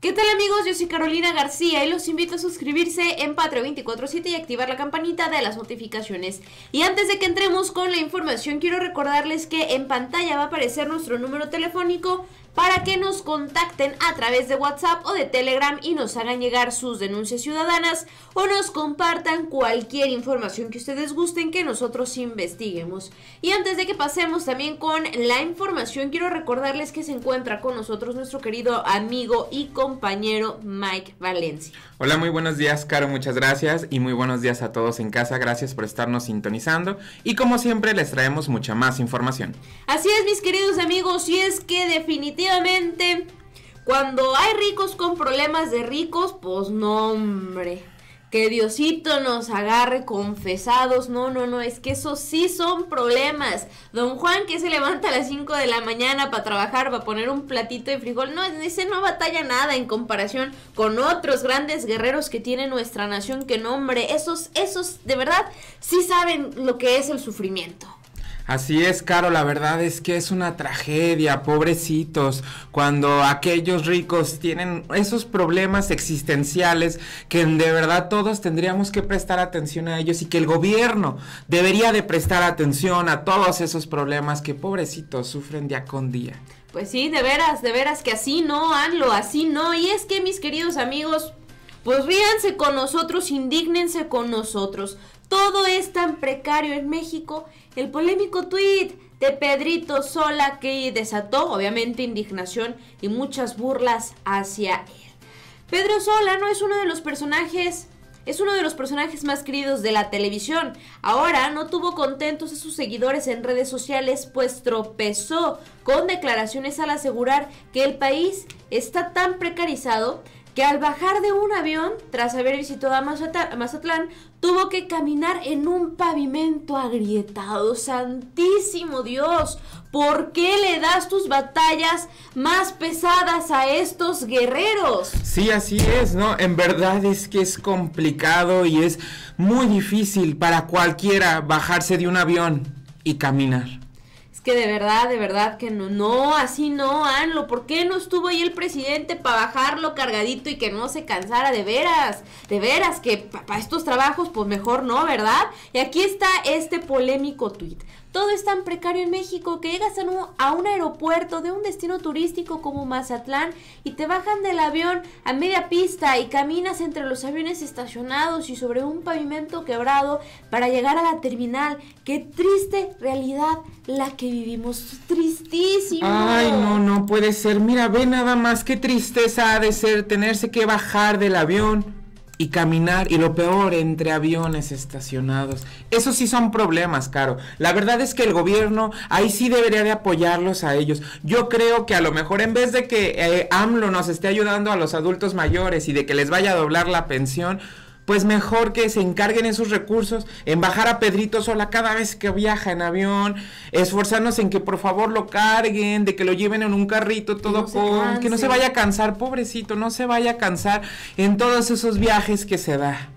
¿Qué tal amigos? Yo soy Carolina García y los invito a suscribirse en Patreon 247 y activar la campanita de las notificaciones. Y antes de que entremos con la información, quiero recordarles que en pantalla va a aparecer nuestro número telefónico para que nos contacten a través de WhatsApp o de Telegram y nos hagan llegar sus denuncias ciudadanas o nos compartan cualquier información que ustedes gusten que nosotros investiguemos. Y antes de que pasemos también con la información, quiero recordarles que se encuentra con nosotros nuestro querido amigo y compañero Mike Valencia. Hola, muy buenos días, Caro, muchas gracias y muy buenos días a todos en casa, gracias por estarnos sintonizando y como siempre les traemos mucha más información. Así es, mis queridos amigos, y es que definitivamente cuando hay ricos con problemas de ricos, pues no, hombre. Que Diosito nos agarre confesados. No, no, no, es que esos sí son problemas. Don Juan que se levanta a las 5 de la mañana para trabajar, para poner un platito de frijol. No, ese no batalla nada en comparación con otros grandes guerreros que tiene nuestra nación. Que no, hombre, esos, esos de verdad sí saben lo que es el sufrimiento. Así es, Caro, la verdad es que es una tragedia, pobrecitos, cuando aquellos ricos tienen esos problemas existenciales que de verdad todos tendríamos que prestar atención a ellos y que el gobierno debería de prestar atención a todos esos problemas que pobrecitos sufren día con día. Pues sí, de veras, de veras que así no, Anlo, así no. Y es que mis queridos amigos, pues ríanse con nosotros, indígnense con nosotros. Todo es tan precario en México. El polémico tweet de Pedrito Sola que desató obviamente indignación y muchas burlas hacia él. Pedro Sola no es uno de los personajes es uno de los personajes más queridos de la televisión. Ahora no tuvo contentos a sus seguidores en redes sociales, pues tropezó con declaraciones al asegurar que el país está tan precarizado que al bajar de un avión, tras haber visitado a Mazatlán, tuvo que caminar en un pavimento agrietado. Santísimo Dios, ¿por qué le das tus batallas más pesadas a estos guerreros? Sí, así es, ¿no? En verdad es que es complicado y es muy difícil para cualquiera bajarse de un avión y caminar que de verdad, de verdad que no, no, así no, Anlo, ¿por qué no estuvo ahí el presidente para bajarlo cargadito y que no se cansara de veras? De veras, que para estos trabajos, pues mejor no, ¿verdad? Y aquí está este polémico tuit. Todo es tan precario en México que llegas a un, a un, aeropuerto de un destino turístico como Mazatlán y te bajan del avión a media pista y caminas entre los aviones estacionados y sobre un pavimento quebrado para llegar a la terminal. Qué triste realidad la que vivimos. Tristísimo. Ay, no, no puede ser. Mira, ve nada más qué tristeza ha de ser tenerse que bajar del avión y caminar y lo peor entre aviones estacionados. Eso sí son problemas, Caro. La verdad es que el gobierno ahí sí debería de apoyarlos a ellos. Yo creo que a lo mejor en vez de que eh, AMLO nos esté ayudando a los adultos mayores y de que les vaya a doblar la pensión, pues mejor que se encarguen esos recursos en bajar a Pedrito sola cada vez que viaja en avión, esforzarnos en que por favor lo carguen, de que lo lleven en un carrito todo con, que no se vaya a cansar, pobrecito, no se vaya a cansar en todos esos viajes que se da.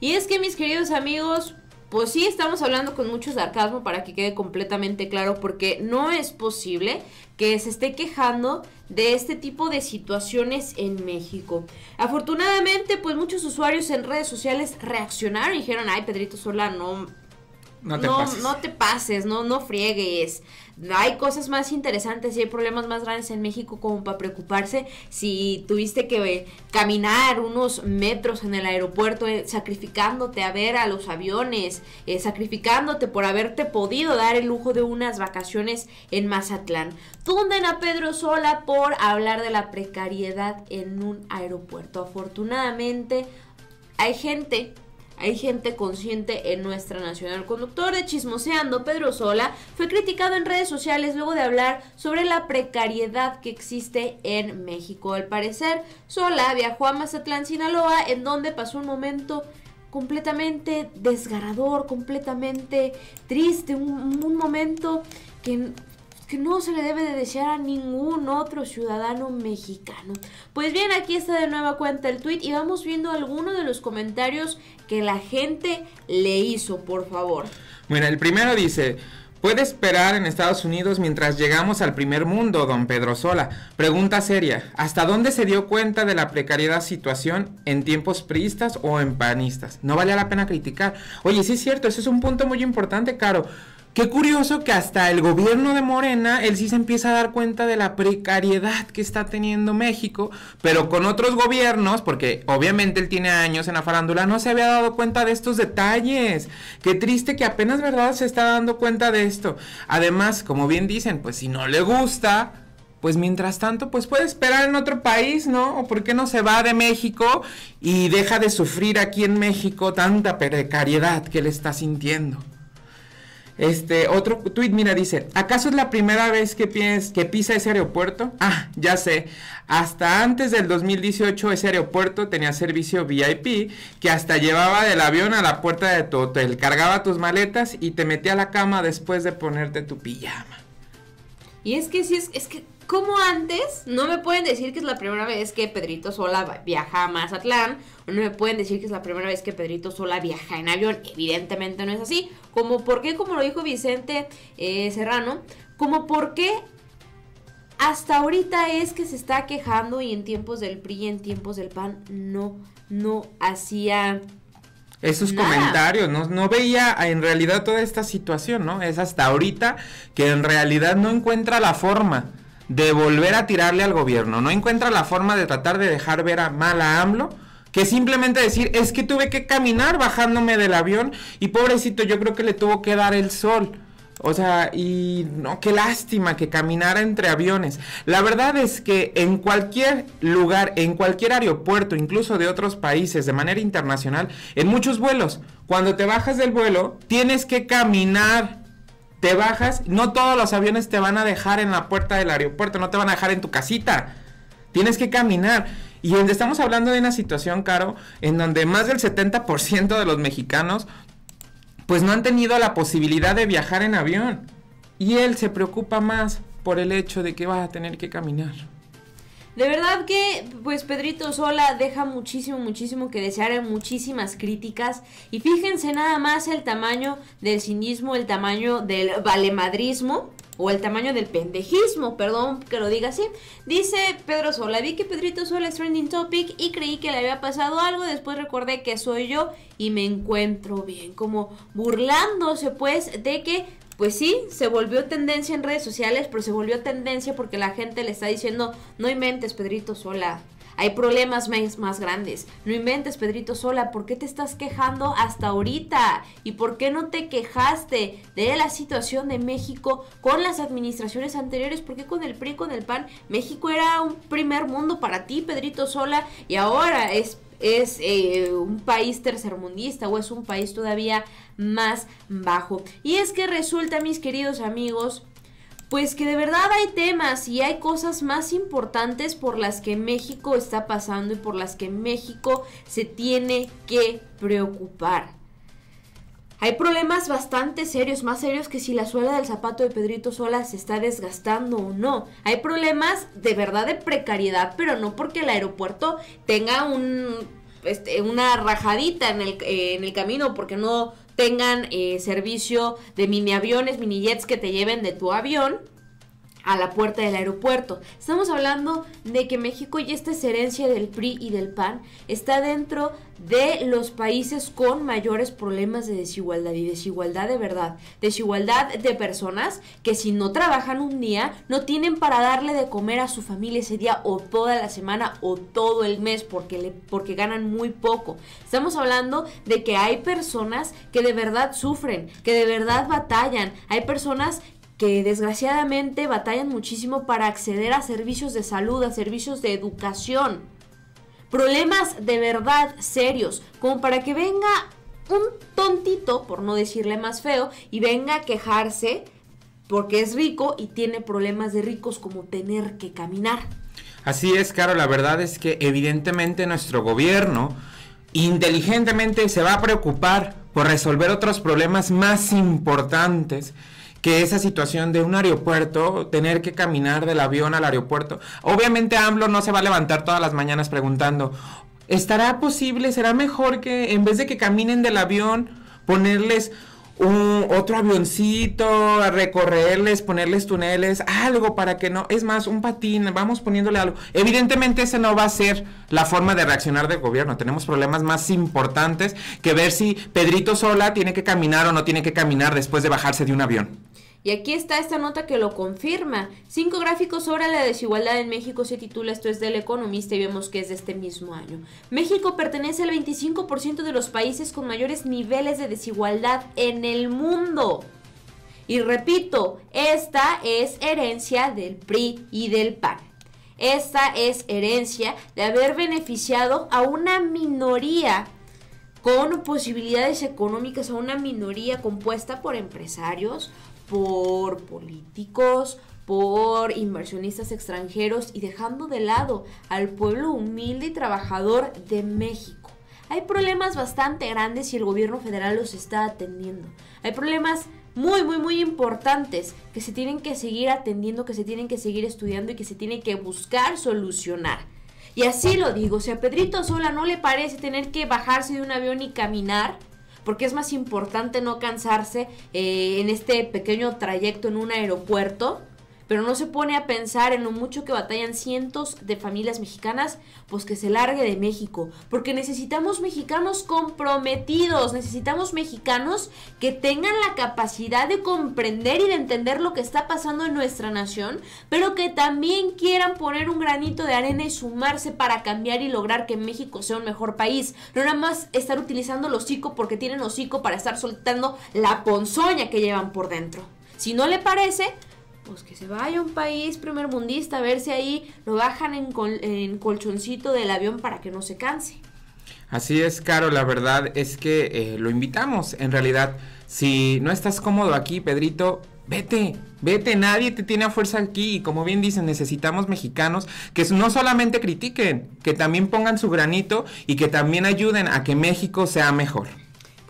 Y es que mis queridos amigos, pues sí estamos hablando con mucho sarcasmo para que quede completamente claro, porque no es posible que se esté quejando de este tipo de situaciones en México. Afortunadamente, pues muchos usuarios en redes sociales reaccionaron y dijeron, ay, Pedrito Sola, no, no te, pases. no te pases, no, no friegues. Hay cosas más interesantes y hay problemas más grandes en México como para preocuparse si tuviste que caminar unos metros en el aeropuerto eh, sacrificándote a ver a los aviones, eh, sacrificándote por haberte podido dar el lujo de unas vacaciones en Mazatlán. Tunden a Pedro Sola por hablar de la precariedad en un aeropuerto. Afortunadamente hay gente hay gente consciente en nuestra nación. El conductor de Chismoseando, Pedro Sola, fue criticado en redes sociales luego de hablar sobre la precariedad que existe en México. Al parecer, Sola viajó a Mazatlán, Sinaloa, en donde pasó un momento completamente desgarrador, completamente triste, un, un momento que que no se le debe de desear a ningún otro ciudadano mexicano. Pues bien, aquí está de nueva cuenta el tweet y vamos viendo algunos de los comentarios que la gente le hizo, por favor. Bueno, el primero dice, Puede esperar en Estados Unidos mientras llegamos al primer mundo, don Pedro Sola. Pregunta seria, ¿hasta dónde se dio cuenta de la precariedad situación en tiempos priistas o en panistas? No vale la pena criticar. Oye, sí es cierto, ese es un punto muy importante, Caro. Qué curioso que hasta el gobierno de Morena, él sí se empieza a dar cuenta de la precariedad que está teniendo México, pero con otros gobiernos, porque obviamente él tiene años en la farándula, no se había dado cuenta de estos detalles. Qué triste que apenas, ¿verdad?, se está dando cuenta de esto. Además, como bien dicen, pues si no le gusta, pues mientras tanto, pues puede esperar en otro país, ¿no? ¿O por qué no se va de México y deja de sufrir aquí en México tanta precariedad que le está sintiendo? Este, otro tweet, mira, dice, ¿acaso es la primera vez que, que pisa ese aeropuerto? Ah, ya sé, hasta antes del 2018 ese aeropuerto tenía servicio VIP que hasta llevaba del avión a la puerta de tu hotel, cargaba tus maletas y te metía a la cama después de ponerte tu pijama. Y es que sí, es, es que como antes, no me pueden decir que es la primera vez que Pedrito Sola viaja a Mazatlán, o no me pueden decir que es la primera vez que Pedrito Sola viaja en avión, evidentemente no es así, como por qué, como lo dijo Vicente eh, Serrano, como por qué hasta ahorita es que se está quejando y en tiempos del PRI, en tiempos del PAN, no, no hacía esos comentarios, ¿no? no veía en realidad toda esta situación, ¿no? Es hasta ahorita que en realidad no encuentra la forma de volver a tirarle al gobierno. No encuentra la forma de tratar de dejar ver a mal a AMLO que simplemente decir, es que tuve que caminar bajándome del avión y pobrecito, yo creo que le tuvo que dar el sol. O sea, y no, qué lástima que caminara entre aviones. La verdad es que en cualquier lugar, en cualquier aeropuerto, incluso de otros países, de manera internacional, en muchos vuelos, cuando te bajas del vuelo, tienes que caminar te bajas, no todos los aviones te van a dejar en la puerta del aeropuerto, no te van a dejar en tu casita. Tienes que caminar. Y donde estamos hablando de una situación, Caro, en donde más del 70% de los mexicanos pues no han tenido la posibilidad de viajar en avión. Y él se preocupa más por el hecho de que va a tener que caminar. De verdad que, pues Pedrito Sola deja muchísimo, muchísimo que desear en muchísimas críticas. Y fíjense nada más el tamaño del cinismo, el tamaño del valemadrismo o el tamaño del pendejismo, perdón que lo diga así. Dice Pedro Sola, vi que Pedrito Sola es trending topic y creí que le había pasado algo, después recordé que soy yo y me encuentro bien, como burlándose pues de que pues sí, se volvió tendencia en redes sociales, pero se volvió tendencia porque la gente le está diciendo, no inventes, Pedrito Sola. Hay problemas más, más, grandes. No inventes, Pedrito Sola. ¿Por qué te estás quejando hasta ahorita? ¿Y por qué no te quejaste de la situación de México con las administraciones anteriores? ¿Por qué con el PRI, con el PAN? México era un primer mundo para ti, Pedrito Sola, y ahora es es eh, un país tercermundista o es un país todavía más bajo. Y es que resulta, mis queridos amigos, pues que de verdad hay temas y hay cosas más importantes por las que México está pasando y por las que México se tiene que preocupar. Hay problemas bastante serios, más serios que si la suela del zapato de Pedrito Sola se está desgastando o no. Hay problemas de verdad de precariedad, pero no porque el aeropuerto tenga un, este, una rajadita en el, eh, camino, porque no tengan eh, servicio de mini aviones, mini jets que te lleven de tu avión a la puerta del aeropuerto. Estamos hablando de que México y esta es herencia del PRI y del PAN está dentro de los países con mayores problemas de desigualdad y desigualdad de verdad, desigualdad de personas que si no trabajan un día no tienen para darle de comer a su familia ese día o toda la semana o todo el mes porque le, porque ganan muy poco. Estamos hablando de que hay personas que de verdad sufren, que de verdad batallan, hay personas que desgraciadamente batallan muchísimo para acceder a servicios de salud, a servicios de educación. Problemas de verdad serios, como para que venga un tontito, por no decirle más feo, y venga a quejarse porque es rico y tiene problemas de ricos como tener que caminar. Así es, Caro, la verdad es que evidentemente nuestro gobierno inteligentemente se va a preocupar por resolver otros problemas más importantes que esa situación de un aeropuerto, tener que caminar del avión al aeropuerto. Obviamente AMLO no se va a levantar todas las mañanas preguntando, ¿estará posible, será mejor que en vez de que caminen del avión, ponerles un, otro avioncito, recorrerles, ponerles túneles, algo para que no, es más, un patín, vamos poniéndole algo. Evidentemente esa no va a ser la forma de reaccionar del gobierno, tenemos problemas más importantes que ver si Pedrito Sola tiene que caminar o no tiene que caminar después de bajarse de un avión. Y aquí está esta nota que lo confirma. Cinco gráficos sobre la desigualdad en México se titula Esto es del Economista y vemos que es de este mismo año. México pertenece al 25% de los países con mayores niveles de desigualdad en el mundo. Y repito, esta es herencia del PRI y del PAN. Esta es herencia de haber beneficiado a una minoría con posibilidades económicas, a una minoría compuesta por empresarios, por políticos, por inversionistas extranjeros y dejando de lado al pueblo humilde y trabajador de México. Hay problemas bastante grandes y el gobierno federal los está atendiendo. Hay problemas muy, muy, muy importantes que se tienen que seguir atendiendo, que se tienen que seguir estudiando y que se tienen que buscar solucionar. Y así lo digo, si a Pedrito Sola no le parece tener que bajarse de un avión y caminar, porque es más importante no cansarse eh, en este pequeño trayecto en un aeropuerto pero no se pone a pensar en lo mucho que batallan cientos de familias mexicanas, pues que se largue de México, porque necesitamos mexicanos comprometidos, necesitamos mexicanos que tengan la capacidad de comprender y de entender lo que está pasando en nuestra nación, pero que también quieran poner un granito de arena y sumarse para cambiar y lograr que México sea un mejor país, no nada más estar utilizando el hocico porque tienen hocico para estar soltando la ponzoña que llevan por dentro. Si no le parece, pues que se vaya a un país primer mundista a ver si ahí lo bajan en, en colchoncito del avión para que no se canse. Así es, Caro, la verdad es que eh, lo invitamos. En realidad, si no estás cómodo aquí, Pedrito, vete, vete, nadie te tiene a fuerza aquí. Y como bien dicen, necesitamos mexicanos que no solamente critiquen, que también pongan su granito y que también ayuden a que México sea mejor.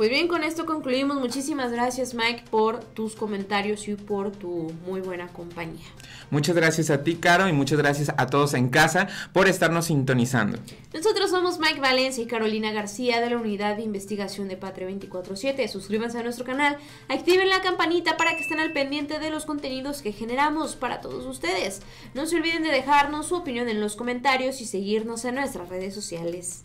Pues bien, con esto concluimos. Muchísimas gracias Mike por tus comentarios y por tu muy buena compañía. Muchas gracias a ti, Caro, y muchas gracias a todos en casa por estarnos sintonizando. Nosotros somos Mike Valencia y Carolina García de la Unidad de Investigación de Patria 24-7. Suscríbanse a nuestro canal, activen la campanita para que estén al pendiente de los contenidos que generamos para todos ustedes. No se olviden de dejarnos su opinión en los comentarios y seguirnos en nuestras redes sociales.